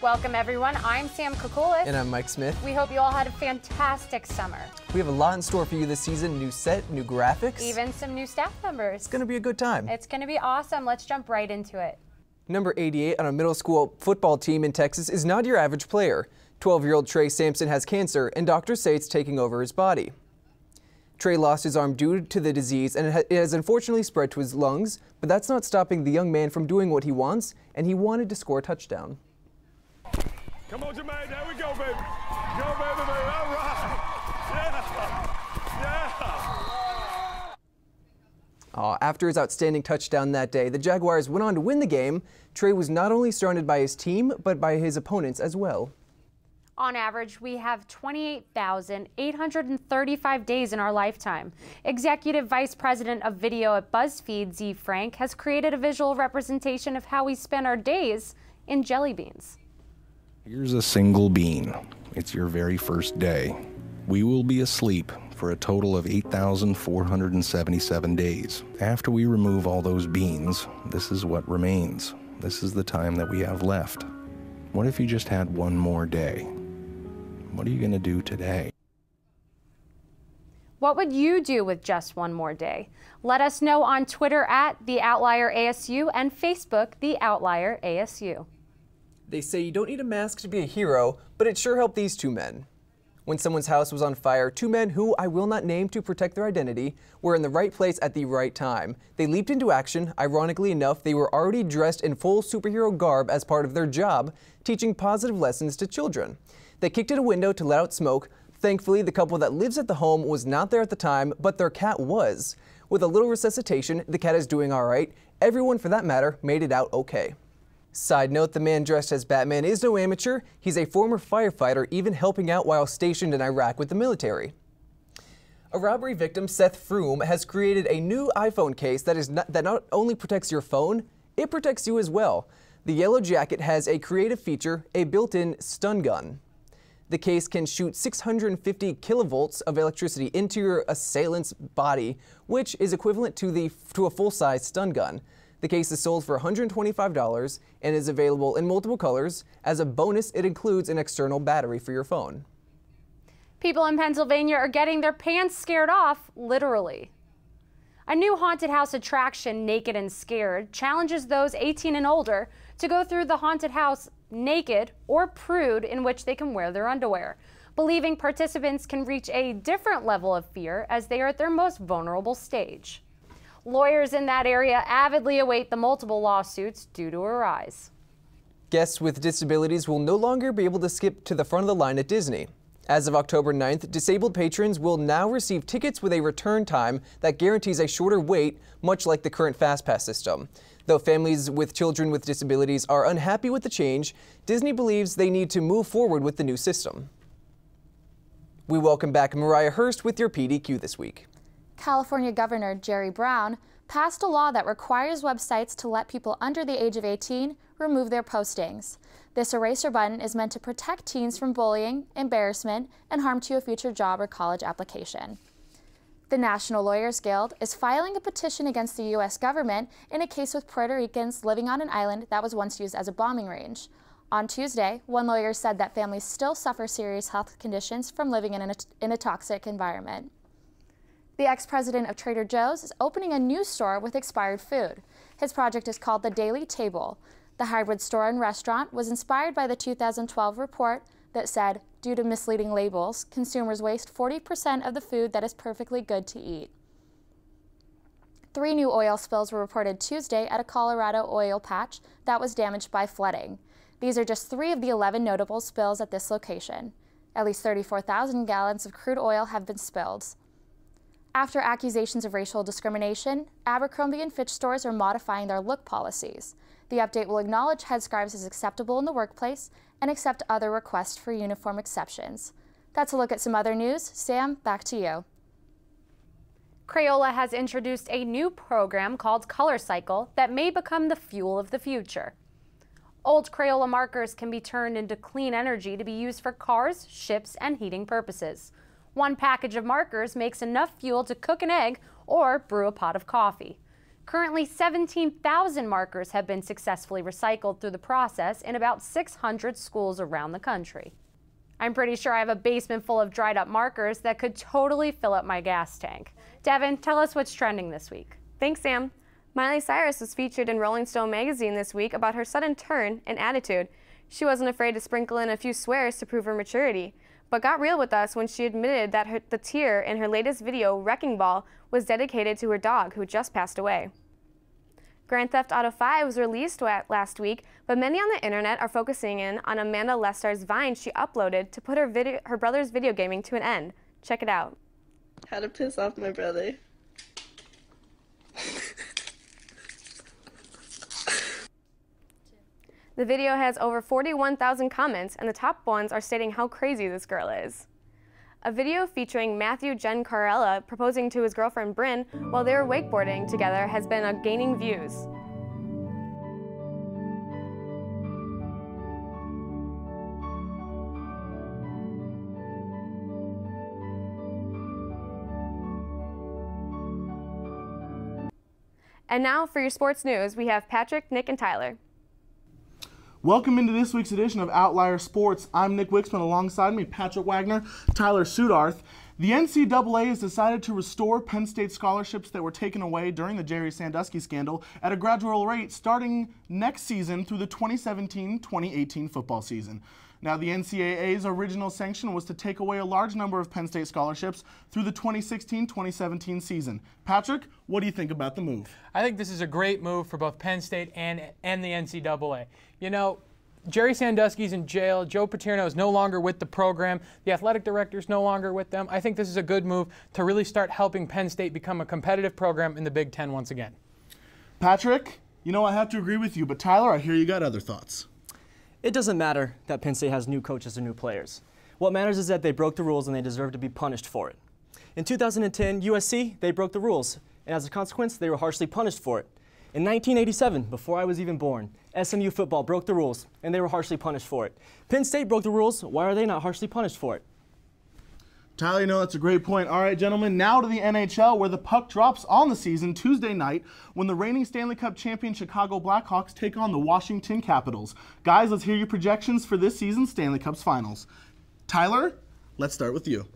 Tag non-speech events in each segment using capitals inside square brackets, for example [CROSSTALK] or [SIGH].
Welcome, everyone. I'm Sam Kukulis. And I'm Mike Smith. We hope you all had a fantastic summer. We have a lot in store for you this season new set, new graphics. Even some new staff members. It's going to be a good time. It's going to be awesome. Let's jump right into it. Number 88 on a middle school football team in Texas is not your average player. 12 year old Trey Sampson has cancer, and doctors say it's taking over his body. Trey lost his arm due to the disease, and it has unfortunately spread to his lungs, but that's not stopping the young man from doing what he wants, and he wanted to score a touchdown. Come on, Jermaine. There we go, baby. Go, baby, baby. All right. Yeah. Yeah. Uh, after his outstanding touchdown that day, the Jaguars went on to win the game. Trey was not only surrounded by his team, but by his opponents as well. On average, we have 28,835 days in our lifetime. Executive Vice President of Video at BuzzFeed, Ze Frank, has created a visual representation of how we spend our days in jelly beans. Here's a single bean. It's your very first day. We will be asleep for a total of 8,477 days. After we remove all those beans, this is what remains. This is the time that we have left. What if you just had one more day? What are you going to do today? What would you do with just one more day? Let us know on Twitter at The Outlier ASU and Facebook, The Outlier ASU. They say you don't need a mask to be a hero, but it sure helped these two men. When someone's house was on fire, two men who I will not name to protect their identity were in the right place at the right time. They leaped into action. Ironically enough, they were already dressed in full superhero garb as part of their job, teaching positive lessons to children. They kicked in a window to let out smoke. Thankfully, the couple that lives at the home was not there at the time, but their cat was. With a little resuscitation, the cat is doing all right. Everyone, for that matter, made it out okay. Side note, the man dressed as Batman is no amateur. He's a former firefighter, even helping out while stationed in Iraq with the military. A robbery victim, Seth Froom, has created a new iPhone case that, is not, that not only protects your phone, it protects you as well. The yellow jacket has a creative feature, a built-in stun gun. The case can shoot 650 kilovolts of electricity into your assailant's body, which is equivalent to, the, to a full-size stun gun. The case is sold for $125 and is available in multiple colors. As a bonus, it includes an external battery for your phone. People in Pennsylvania are getting their pants scared off, literally. A new haunted house attraction, Naked and Scared, challenges those 18 and older to go through the haunted house naked or prude in which they can wear their underwear, believing participants can reach a different level of fear as they are at their most vulnerable stage. Lawyers in that area avidly await the multiple lawsuits due to arise. Guests with disabilities will no longer be able to skip to the front of the line at Disney. As of October 9th, disabled patrons will now receive tickets with a return time that guarantees a shorter wait, much like the current FastPass system. Though families with children with disabilities are unhappy with the change, Disney believes they need to move forward with the new system. We welcome back Mariah Hurst with your PDQ this week. California Governor Jerry Brown passed a law that requires websites to let people under the age of 18 remove their postings. This eraser button is meant to protect teens from bullying, embarrassment, and harm to a future job or college application. The National Lawyers Guild is filing a petition against the U.S. government in a case with Puerto Ricans living on an island that was once used as a bombing range. On Tuesday, one lawyer said that families still suffer serious health conditions from living in a, in a toxic environment. The ex-president of Trader Joe's is opening a new store with expired food. His project is called The Daily Table. The hybrid store and restaurant was inspired by the 2012 report that said, due to misleading labels, consumers waste 40% of the food that is perfectly good to eat. Three new oil spills were reported Tuesday at a Colorado oil patch that was damaged by flooding. These are just three of the 11 notable spills at this location. At least 34,000 gallons of crude oil have been spilled. After accusations of racial discrimination, Abercrombie and Fitch stores are modifying their look policies. The update will acknowledge headscarves as acceptable in the workplace and accept other requests for uniform exceptions. That's a look at some other news. Sam, back to you. Crayola has introduced a new program called Color Cycle that may become the fuel of the future. Old Crayola markers can be turned into clean energy to be used for cars, ships, and heating purposes. One package of markers makes enough fuel to cook an egg or brew a pot of coffee. Currently, 17,000 markers have been successfully recycled through the process in about 600 schools around the country. I'm pretty sure I have a basement full of dried up markers that could totally fill up my gas tank. Devin, tell us what's trending this week. Thanks, Sam. Miley Cyrus was featured in Rolling Stone magazine this week about her sudden turn and attitude. She wasn't afraid to sprinkle in a few swears to prove her maturity, but got real with us when she admitted that her, the tear in her latest video, Wrecking Ball, was dedicated to her dog who just passed away. Grand Theft Auto 5 was released last week, but many on the internet are focusing in on Amanda Lestar's Vine she uploaded to put her, video, her brother's video gaming to an end. Check it out. How to piss off my brother. The video has over 41,000 comments, and the top ones are stating how crazy this girl is. A video featuring Matthew Giancarella proposing to his girlfriend Bryn while they were wakeboarding together has been gaining views. And now for your sports news, we have Patrick, Nick, and Tyler. Welcome into this week's edition of Outlier Sports. I'm Nick Wixman alongside me, Patrick Wagner, Tyler Sudarth. The NCAA has decided to restore Penn State scholarships that were taken away during the Jerry Sandusky scandal at a gradual rate starting next season through the 2017 2018 football season. Now, the NCAA's original sanction was to take away a large number of Penn State scholarships through the 2016 2017 season. Patrick, what do you think about the move? I think this is a great move for both Penn State and, and the NCAA. You know, Jerry Sandusky's in jail. Joe Paterno is no longer with the program. The athletic director is no longer with them. I think this is a good move to really start helping Penn State become a competitive program in the Big Ten once again. Patrick, you know, I have to agree with you, but Tyler, I hear you got other thoughts. It doesn't matter that Penn State has new coaches and new players. What matters is that they broke the rules and they deserve to be punished for it. In 2010, USC, they broke the rules, and as a consequence, they were harshly punished for it. In 1987, before I was even born, SMU football broke the rules, and they were harshly punished for it. Penn State broke the rules. Why are they not harshly punished for it? Tyler, you know that's a great point. All right, gentlemen, now to the NHL, where the puck drops on the season Tuesday night when the reigning Stanley Cup champion Chicago Blackhawks take on the Washington Capitals. Guys, let's hear your projections for this season's Stanley Cup's finals. Tyler, let's start with you.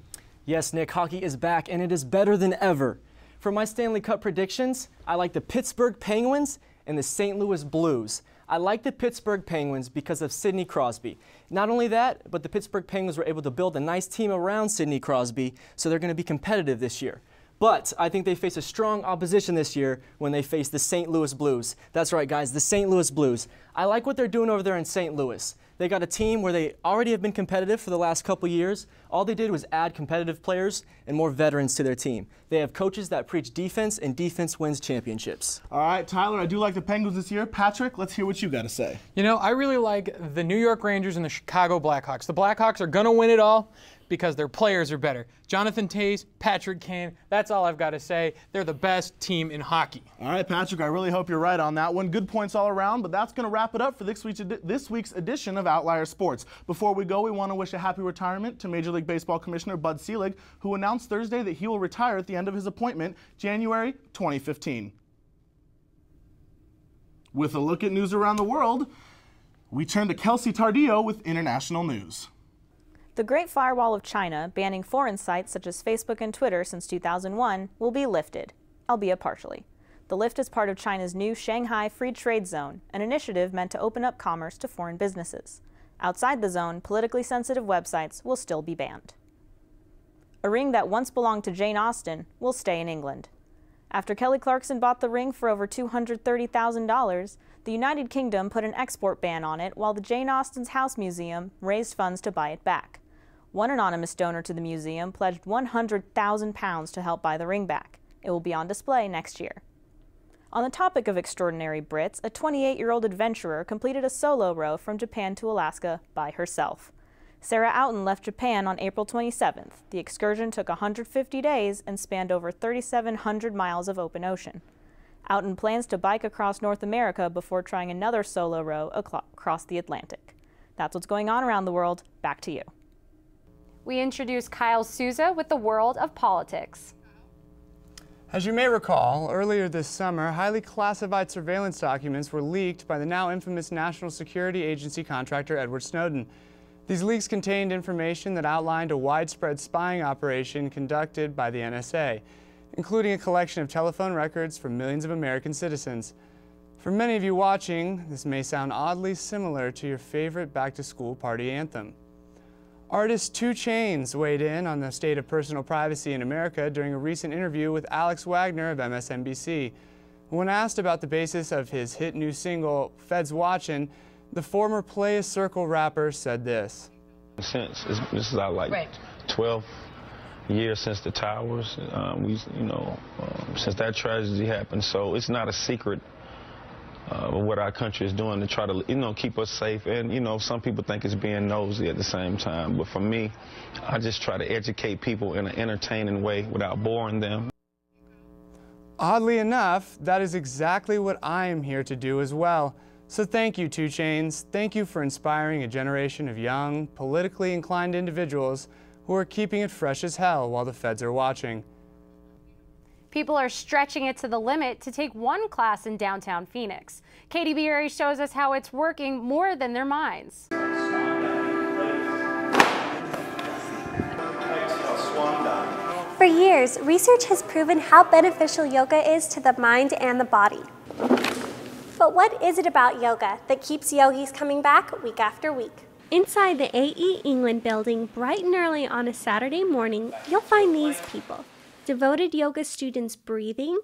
Yes, Nick, hockey is back, and it is better than ever. For my Stanley Cup predictions, I like the Pittsburgh Penguins and the St. Louis Blues. I like the Pittsburgh Penguins because of Sidney Crosby. Not only that, but the Pittsburgh Penguins were able to build a nice team around Sidney Crosby, so they're going to be competitive this year. But I think they face a strong opposition this year when they face the St. Louis Blues. That's right, guys, the St. Louis Blues. I like what they're doing over there in St. Louis. They got a team where they already have been competitive for the last couple years. All they did was add competitive players and more veterans to their team. They have coaches that preach defense, and defense wins championships. All right, Tyler, I do like the Penguins this year. Patrick, let's hear what you got to say. You know, I really like the New York Rangers and the Chicago Blackhawks. The Blackhawks are going to win it all because their players are better. Jonathan Toews, Patrick Kane, that's all I've got to say. They're the best team in hockey. All right, Patrick, I really hope you're right on that one. Good points all around, but that's going to wrap it up for this week's, this week's edition of Outlier Sports. Before we go, we want to wish a happy retirement to Major League Baseball Commissioner Bud Selig, who announced Thursday that he will retire at the end of his appointment, January 2015. With a look at news around the world, we turn to Kelsey Tardillo with international news. The Great Firewall of China, banning foreign sites such as Facebook and Twitter since 2001, will be lifted, albeit partially. The lift is part of China's new Shanghai Free Trade Zone, an initiative meant to open up commerce to foreign businesses. Outside the zone, politically sensitive websites will still be banned. A ring that once belonged to Jane Austen will stay in England. After Kelly Clarkson bought the ring for over $230,000, the United Kingdom put an export ban on it while the Jane Austen's House Museum raised funds to buy it back. One anonymous donor to the museum pledged £100,000 to help buy the ring back. It will be on display next year. On the topic of extraordinary Brits, a 28 year old adventurer completed a solo row from Japan to Alaska by herself. Sarah Outen left Japan on April 27th. The excursion took 150 days and spanned over 3,700 miles of open ocean. Outen plans to bike across North America before trying another solo row across the Atlantic. That's what's going on around the world. Back to you we introduce Kyle Souza with the world of politics. As you may recall, earlier this summer, highly classified surveillance documents were leaked by the now infamous National Security Agency contractor Edward Snowden. These leaks contained information that outlined a widespread spying operation conducted by the NSA, including a collection of telephone records from millions of American citizens. For many of you watching, this may sound oddly similar to your favorite back-to-school party anthem. Artist 2 Chainz weighed in on the state of personal privacy in America during a recent interview with Alex Wagner of MSNBC. When asked about the basis of his hit new single, Feds Watchin', the former Playaz Circle rapper said this. Since this is our like right. 12 years since the towers, um, we, you know, um, since that tragedy happened, so it's not a secret uh, what our country is doing to try to, you know, keep us safe. And, you know, some people think it's being nosy at the same time. But for me, I just try to educate people in an entertaining way without boring them. Oddly enough, that is exactly what I am here to do as well. So thank you, 2 Chainz. Thank you for inspiring a generation of young, politically inclined individuals who are keeping it fresh as hell while the feds are watching. People are stretching it to the limit to take one class in downtown Phoenix. Katie Beery shows us how it's working more than their minds. For years, research has proven how beneficial yoga is to the mind and the body. But what is it about yoga that keeps yogis coming back week after week? Inside the AE England building, bright and early on a Saturday morning, you'll find these people devoted yoga students breathing,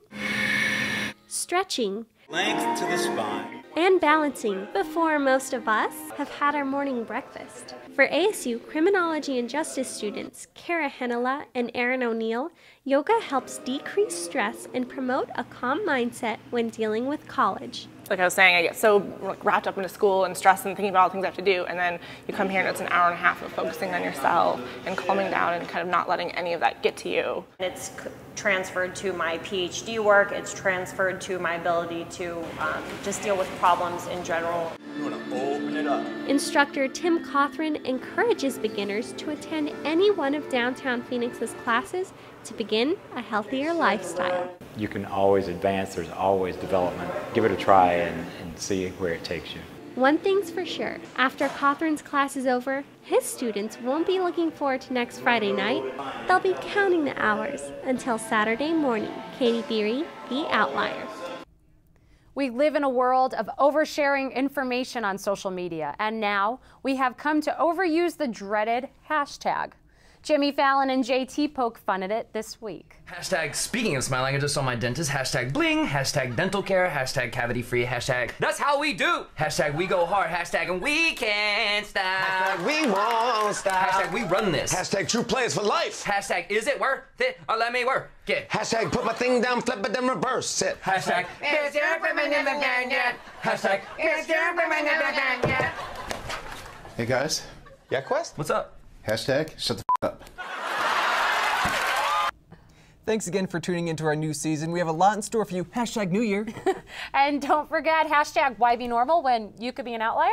stretching, length to the spine, and balancing before most of us have had our morning breakfast. For ASU Criminology and Justice students, Kara Henela and Erin O'Neill, yoga helps decrease stress and promote a calm mindset when dealing with college like I was saying, I get so like, wrapped up into school and stressed and thinking about all the things I have to do, and then you come here and it's an hour and a half of focusing on yourself and calming down and kind of not letting any of that get to you. It's transferred to my PhD work. It's transferred to my ability to um, just deal with problems in general. You want to open it up. Instructor Tim Cothran encourages beginners to attend any one of downtown Phoenix's classes to begin a healthier lifestyle. You can always advance, there's always development. Give it a try and, and see where it takes you. One thing's for sure, after Cothran's class is over, his students won't be looking forward to next Friday night. They'll be counting the hours until Saturday morning. Katie Beery, The Outlier. We live in a world of oversharing information on social media, and now we have come to overuse the dreaded hashtag. Jimmy Fallon and JT poke fun at it this week. Hashtag speaking of smiling, I just saw my dentist. Hashtag bling, hashtag dental care, hashtag cavity free, hashtag that's how we do. Hashtag we go hard, hashtag and we can't stop. Hashtag we won't stop. Hashtag we run this. Hashtag true players for life. Hashtag is it worth it or let me work it. Hashtag put my thing down, flip it, then reverse it. Hashtag Hashtag Hey guys. Yeah, Quest? What's up? Hashtag shut the up. Thanks again for tuning into our new season. We have a lot in store for you. Hashtag New Year. [LAUGHS] and don't forget hashtag why be normal when you could be an outlier.